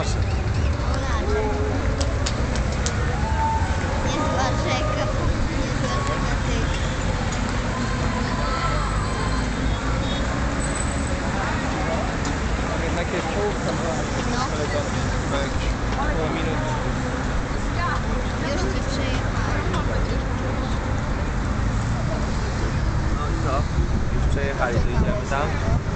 Proszę. Niezła rzeka, niezła rzeka tyk. Jednak jest czołówka, no. no. Pół minut. Już nie przejechałem. No i co? Już przejechali, to idziemy tam?